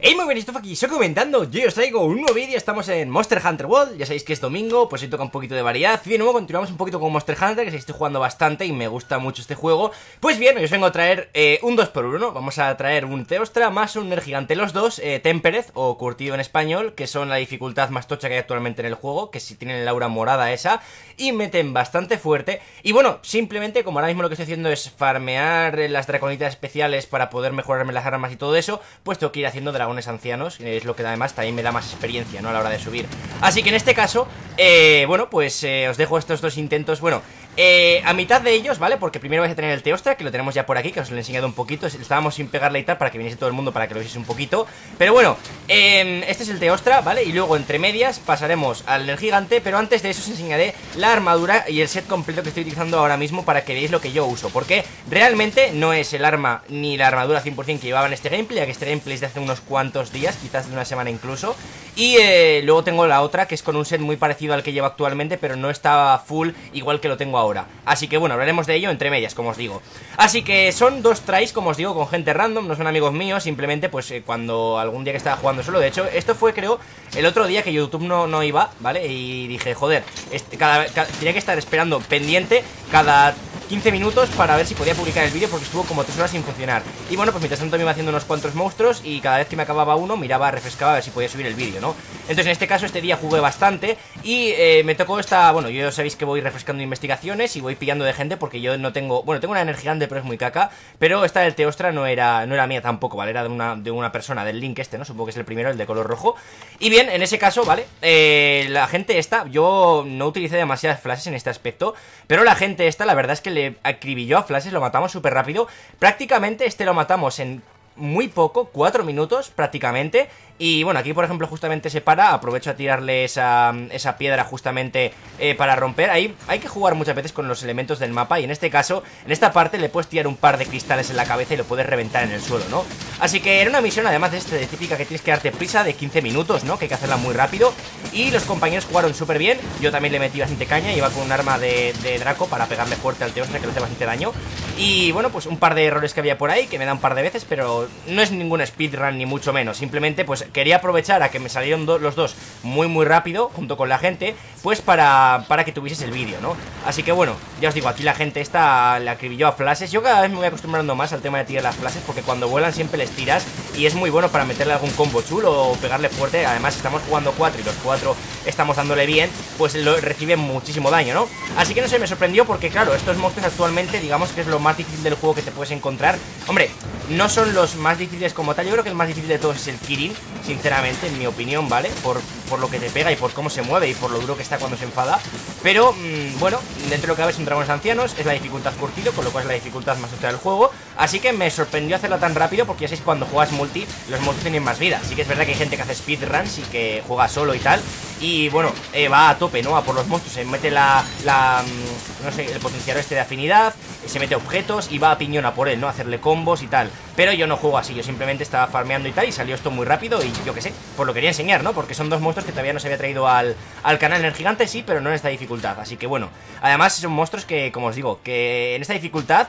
Hey, muy bien, aquí, estoy comentando, yo os traigo un nuevo vídeo, estamos en Monster Hunter World, ya sabéis que es domingo, pues hoy toca un poquito de variedad, y de nuevo continuamos un poquito con Monster Hunter, que estoy jugando bastante y me gusta mucho este juego, pues bien, hoy os vengo a traer eh, un 2x1, vamos a traer un Teostra más un Nergigante, los dos, eh, Temperez o Curtido en español, que son la dificultad más tocha que hay actualmente en el juego, que si tienen el aura morada esa, y meten bastante fuerte, y bueno, simplemente como ahora mismo lo que estoy haciendo es farmear las draconitas especiales para poder mejorarme las armas y todo eso, pues tengo que ir haciendo de ancianos, es lo que además también me da más experiencia, ¿no? A la hora de subir. Así que en este caso, eh, bueno, pues eh, os dejo estos dos intentos, bueno, eh, a mitad de ellos, ¿vale? Porque primero vais a tener el Teostra, que lo tenemos ya por aquí, que os lo he enseñado un poquito. Estábamos sin pegarle y tal para que viniese todo el mundo, para que lo viese un poquito. Pero bueno, eh, este es el Teostra, ¿vale? Y luego entre medias pasaremos al Gigante, pero antes de eso os enseñaré la armadura y el set completo que estoy utilizando ahora mismo para que veáis lo que yo uso. Porque realmente no es el arma ni la armadura 100% que llevaba en este gameplay, ya que este gameplay es de hace unos cuantos días, quizás de una semana incluso. Y eh, luego tengo la otra, que es con un set muy parecido al que llevo actualmente, pero no está full igual que lo tengo ahora. Así que bueno, hablaremos de ello entre medias, como os digo. Así que son dos tries, como os digo, con gente random No son amigos míos, simplemente pues eh, cuando algún día que estaba jugando solo. De hecho, esto fue creo el otro día que YouTube no, no iba, ¿vale? Y dije, joder, este, cada, tenía que estar esperando pendiente cada 15 minutos para ver si podía publicar el vídeo porque estuvo como 3 horas sin funcionar. Y bueno, pues mientras tanto me iba haciendo unos cuantos monstruos y cada vez que me acababa uno miraba, refrescaba a ver si podía subir el vídeo, ¿no? Entonces en este caso este día jugué bastante y eh, me tocó esta, bueno, yo sabéis que voy refrescando investigaciones y voy pillando de gente porque yo no tengo, bueno, tengo una energía grande pero es muy caca, pero esta del Teostra no era, no era mía tampoco, ¿vale? Era de una, de una persona, del link este, ¿no? Supongo que es el primero, el de color rojo. Y bien, en ese caso, ¿vale? Eh, la gente esta, yo no utilicé demasiadas flashes en este aspecto, pero la gente esta, la verdad es que le acribilló flashes, lo matamos súper rápido. Prácticamente este lo matamos en muy poco, 4 minutos prácticamente. Y bueno, aquí por ejemplo justamente se para, aprovecho a tirarle esa, esa piedra justamente eh, para romper. Ahí hay que jugar muchas veces con los elementos del mapa y en este caso, en esta parte le puedes tirar un par de cristales en la cabeza y lo puedes reventar en el suelo, ¿no? Así que era una misión además de este típica que tienes que darte prisa de 15 minutos, ¿no? Que hay que hacerla muy rápido y los compañeros jugaron súper bien. Yo también le metí bastante caña, iba con un arma de, de Draco para pegarle fuerte al Teostra que le hace bastante daño. Y bueno, pues un par de errores que había por ahí que me da un par de veces, pero no es ningún speedrun ni mucho menos. Simplemente pues quería aprovechar a que me salieron los dos muy muy rápido junto con la gente, pues para, para que tuvieses el vídeo, ¿no? Así que bueno, ya os digo, aquí la gente esta le acribilló a flashes. Yo cada vez me voy acostumbrando más al tema de tirar las flashes porque cuando vuelan siempre les tiras y es muy bueno para meterle algún combo chulo o pegarle fuerte. Además, estamos jugando cuatro y los cuatro estamos dándole bien, pues lo reciben muchísimo daño, ¿no? Así que no sé, me sorprendió porque claro, estos monstruos actualmente digamos que es lo más difícil del juego que te puedes encontrar. Hombre, no son los más difíciles como tal, yo creo que el más difícil de todos es el Kirin, sinceramente, en mi opinión, ¿vale? Por, por lo que te pega y por cómo se mueve y por lo duro que está cuando se enfada. Pero, mmm, bueno, dentro de lo que cabe son dragones ancianos, es la dificultad curtido, con lo cual es la dificultad más alta del juego. Así que me sorprendió hacerla tan rápido porque ya sabéis cuando juegas multi, los monstruos tienen más vida. Así que es verdad que hay gente que hace speedruns y que juega solo y tal. Y bueno, eh, va a tope, ¿no? A por los monstruos, se mete la, mm, no sé, el potenciador este de afinidad, se mete objetos y va a piñón a por él, ¿no? A hacerle combos y tal. Pero yo no juego así, yo simplemente estaba farmeando y tal y salió esto muy rápido yo qué sé, pues lo quería enseñar, ¿no? Porque son dos monstruos que todavía no se había traído al, al canal en el gigante, sí, pero no en esta dificultad. Así que bueno, además son monstruos que, como os digo, que en esta dificultad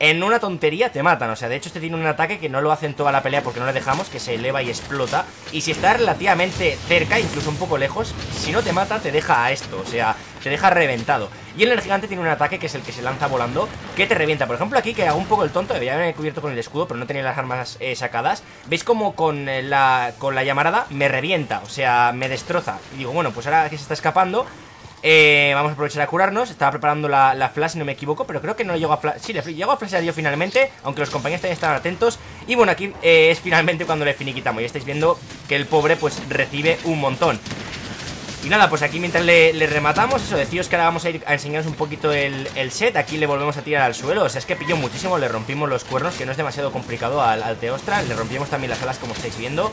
en una tontería te matan. O sea, de hecho este tiene un ataque que no lo hace en toda la pelea porque no le dejamos, que se eleva y explota. Y si está relativamente cerca, incluso un poco lejos, si no te mata te deja a esto, o sea, te deja reventado. Y el gigante tiene un ataque que es el que se lanza volando, que te revienta. Por ejemplo aquí, que hago un poco el tonto, debería haberme cubierto con el escudo, pero no tenía las armas eh, sacadas. ¿Veis como con eh, la, con la llamarada me revienta? O sea, me destroza. Y digo, bueno, pues ahora que se está escapando eh, vamos a aprovechar a curarnos. Estaba preparando la, flash, si no me equivoco, pero creo que no llegó a flash. Sí, le llegó a flashear yo finalmente, aunque los compañeros también estaban atentos. Y bueno, aquí eh, es finalmente cuando le finiquitamos. Y estáis viendo que el pobre pues recibe un montón. Y nada, pues aquí mientras le, rematamos, eso, deciros que ahora vamos a ir a enseñaros un poquito el, set Aquí le volvemos a tirar al suelo, o sea, es que pilló muchísimo, le rompimos los cuernos, que no es demasiado complicado al, al Teostra Le rompimos también las alas como estáis viendo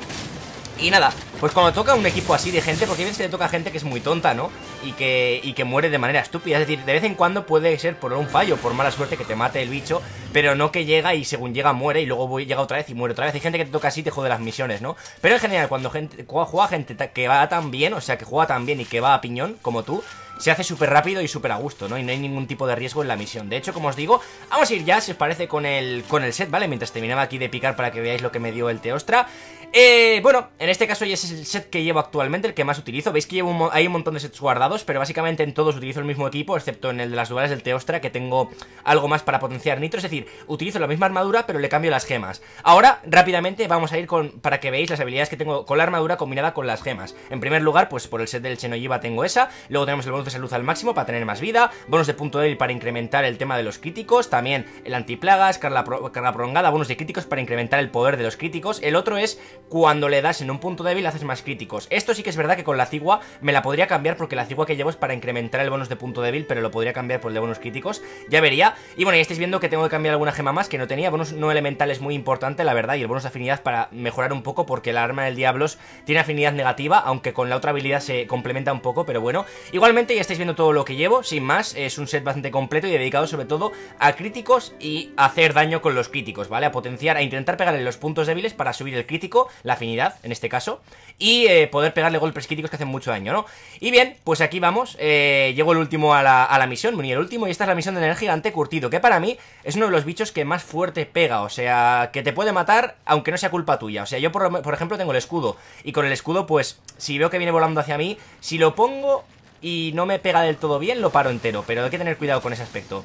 y nada, pues cuando toca un equipo así de gente, porque veces que le toca gente que es muy tonta, ¿no? Y que, y que muere de manera estúpida. Es decir, de vez en cuando puede ser por un fallo, por mala suerte que te mate el bicho, pero no que llega y según llega muere y luego llega otra vez y muere otra vez. Hay gente que te toca así y te jode las misiones, ¿no? Pero en general, cuando gente, juega gente que va tan bien, o sea, que juega tan bien y que va a piñón, como tú, se hace súper rápido y súper a gusto, ¿no? Y no hay ningún tipo de riesgo en la misión. De hecho, como os digo, vamos a ir ya, si os parece, con el, con el set, ¿vale? Mientras terminaba aquí de picar para que veáis lo que me dio el Teostra. Eh, bueno, en este caso ya es el set que llevo actualmente, el que más utilizo. Veis que llevo hay un montón de sets guardados, pero básicamente en todos utilizo el mismo equipo, excepto en el de las duales del Teostra, que tengo algo más para potenciar nitro. Es decir, utilizo la misma armadura, pero le cambio las gemas. Ahora, rápidamente, vamos a ir con para que veáis las habilidades que tengo con la armadura combinada con las gemas. En primer lugar, pues por el set del Chenoyiba tengo esa. Luego tenemos el bonus de salud al máximo para tener más vida. Bonus de punto débil para incrementar el tema de los críticos. También el antiplagas, carga, carga prolongada, bonus de críticos para incrementar el poder de los críticos. El otro es cuando le das en un punto débil haces más críticos. Esto sí que es verdad que con la cigua me la podría cambiar porque la cigua que llevo es para incrementar el bonus de punto débil, pero lo podría cambiar por el de bonus críticos. Ya vería. Y bueno, ya estáis viendo que tengo que cambiar alguna gema más que no tenía. Bonus no elemental es muy importante, la verdad, y el bonus de afinidad para mejorar un poco porque el arma del Diablos tiene afinidad negativa, aunque con la otra habilidad se complementa un poco, pero bueno. Igualmente ya estáis viendo todo lo que llevo, sin más, es un set bastante completo y dedicado sobre todo a críticos y hacer daño con los críticos, ¿vale? A potenciar, a intentar pegarle los puntos débiles para subir el crítico, la afinidad, en este caso, y eh, poder pegarle golpes críticos que hacen mucho daño, ¿no? Y bien, pues aquí vamos, eh, llego el último a la, a la misión, bueno, el último, y esta es la misión del energía gigante curtido, que para mí es uno de los bichos que más fuerte pega, o sea, que te puede matar aunque no sea culpa tuya, o sea, yo por, por ejemplo tengo el escudo, y con el escudo, pues, si veo que viene volando hacia mí, si lo pongo y no me pega del todo bien, lo paro entero, pero hay que tener cuidado con ese aspecto.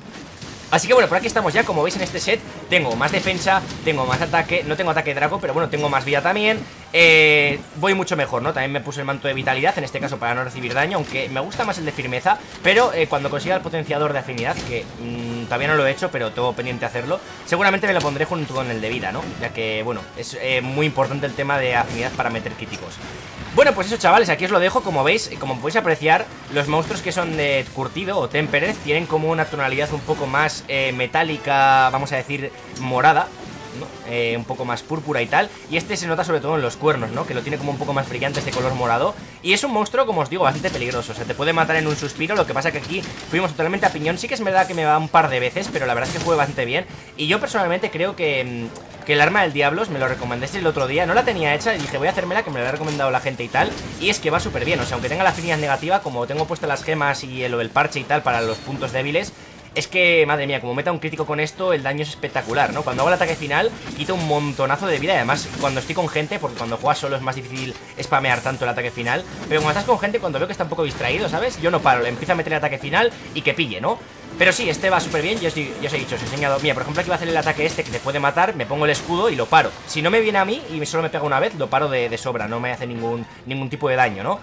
Así que bueno, por aquí estamos ya, como veis en este set Tengo más defensa, tengo más ataque No tengo ataque Draco, pero bueno, tengo más vida también eh, Voy mucho mejor, ¿no? También me puse el manto de vitalidad, en este caso para no recibir daño Aunque me gusta más el de firmeza Pero eh, cuando consiga el potenciador de afinidad Que mmm, todavía no lo he hecho, pero tengo pendiente hacerlo. Seguramente me lo pondré junto con el de vida, ¿no? Ya que, bueno, es eh, muy importante el tema de afinidad para meter críticos. Bueno, pues eso chavales, aquí os lo dejo, como veis, como podéis apreciar, los monstruos que son de curtido o tempered tienen como una tonalidad un poco más eh, metálica, vamos a decir, morada, ¿no? Eh, un poco más púrpura y tal. Y este se nota sobre todo en los cuernos, ¿no? Que lo tiene como un poco más brillante este color morado. Y es un monstruo, como os digo, bastante peligroso. O sea, te puede matar en un suspiro. Lo que pasa que aquí fuimos totalmente a piñón. Sí que es verdad que me va un par de veces Pero la verdad es que fue bastante bien. Y yo personalmente creo que... Mm, que el arma del Diablos me lo recomendaste el otro día No la tenía hecha y dije voy a hacérmela que me la ha recomendado la gente y tal. Y es que va súper bien, o sea, aunque tenga la afinidad negativa Como tengo puestas las gemas y el, el parche y tal para los puntos débiles es que, madre mía, como meta un crítico con esto, el daño es espectacular, ¿no? Cuando hago el ataque final, quito un montonazo de vida. Y además, cuando estoy con gente, porque cuando juegas solo es más difícil spamear tanto el ataque final. Pero cuando estás con gente, cuando veo que está un poco distraído, ¿sabes? Yo no paro, le empiezo a meter el ataque final y que pille, ¿no? Pero sí, este va súper bien, yo, os he dicho, os he enseñado Mira, por ejemplo aquí va a hacer el ataque este que te puede matar Me pongo el escudo y lo paro Si no me viene a mí y solo me pega una vez, lo paro de, de sobra No me hace ningún, ningún tipo de daño, ¿no?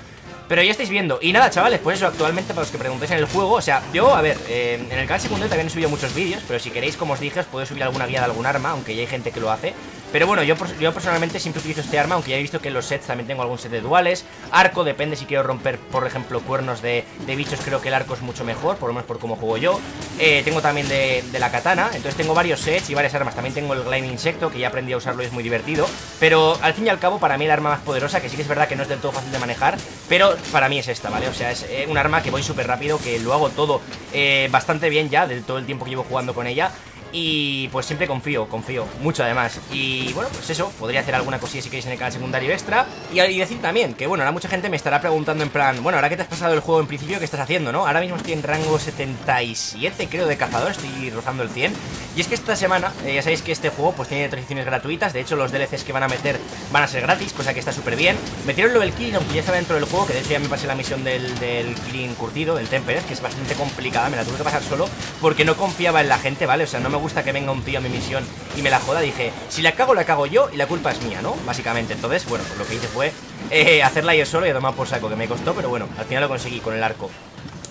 Pero ya estáis viendo, y nada chavales, pues eso actualmente para los que preguntéis en el juego O sea, yo, a ver, eh, en el canal secundario también he subido muchos vídeos Pero si queréis, como os dije, os puedo subir alguna guía de algún arma Aunque ya hay gente que lo hace pero bueno, yo, yo personalmente siempre utilizo este arma, aunque ya he visto que en los sets también tengo algún set de duales. Arco, depende si quiero romper, por ejemplo, cuernos de, de bichos, creo que el arco es mucho mejor, por lo menos por cómo juego yo. Eh, tengo también de, de, la katana, entonces tengo varios sets y varias armas. También tengo el Glime Insecto, que ya aprendí a usarlo y es muy divertido. Pero al fin y al cabo, para mí el arma más poderosa, que sí que es verdad que no es del todo fácil de manejar, pero para mí es esta, ¿vale? O sea, es eh, un arma que voy súper rápido, que lo hago todo eh, bastante bien ya, de todo el tiempo que llevo jugando con ella. Y pues siempre confío, confío, mucho además. Y bueno, pues eso, podría hacer alguna cosilla si queréis en el canal secundario extra. Y, decir también que bueno, ahora mucha gente me estará preguntando en plan Bueno, ahora que te has pasado el juego en principio, ¿qué estás haciendo, no? Ahora mismo estoy en rango 77 creo de cazador, estoy rozando el 100 Y es que esta semana, eh, ya sabéis que este juego pues tiene transiciones gratuitas De hecho los DLCs que van a meter van a ser gratis, cosa que está súper bien Metieron lo del kill, aunque ya estaba dentro del juego Que de hecho ya me pasé la misión del, del killing curtido, del Tempered Que es bastante complicada, me la tuve que pasar solo Porque no confiaba en la gente, ¿vale? O sea, no me gusta que venga un tío a mi misión y me la joda, dije, si la cago, la cago yo y la culpa es mía, ¿no? Básicamente, entonces, bueno, pues lo que hice fue eh, hacerla yo solo y a tomar por saco, que me costó, pero bueno, al final lo conseguí con el arco.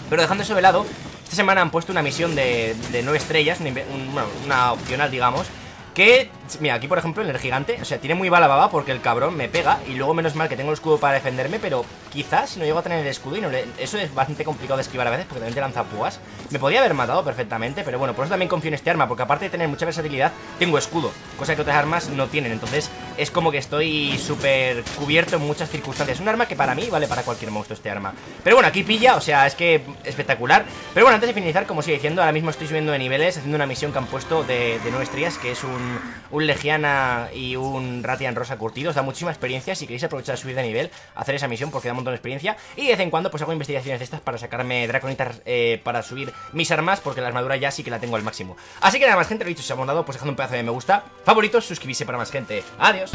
Pero dejando eso de lado, esta semana han puesto una misión de, de 9 estrellas, una, opcional, digamos, que, mira, aquí por ejemplo en el gigante O sea, tiene muy bala baba porque el cabrón me pega Y luego menos mal que tengo el escudo para defenderme Pero quizás si no llego a tener el escudo y no le... Eso es bastante complicado de esquivar a veces Porque también te lanza púas. Me podía haber matado perfectamente Pero bueno, por eso también confío en este arma Porque aparte de tener mucha versatilidad, tengo escudo Cosa que otras armas no tienen. Entonces es como que estoy súper cubierto en muchas circunstancias. Un arma que para mí vale para cualquier monstruo este arma. Pero bueno, aquí pilla, o sea, es que espectacular. Pero bueno, antes de finalizar, como sigue diciendo Ahora mismo estoy subiendo de niveles Haciendo una misión que han puesto de, de 9 estrellas Que es un un Legiana y un Ratian Rosa curtido. Os da muchísima experiencia. Si queréis aprovechar subir de nivel, hacer esa misión porque da un montón de experiencia. Y de vez en cuando pues hago investigaciones de estas para sacarme draconitas eh, para subir mis armas porque la armadura ya sí que la tengo al máximo. Así que nada más gente, lo dicho, si os ha dado, pues dejando un pedazo de me gusta, favoritos, suscribirse para más gente. Adiós.